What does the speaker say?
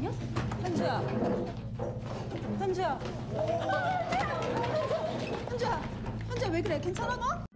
아니야? 현주야. 현주야. 현주야. 현주야 왜 그래? 괜찮아 너?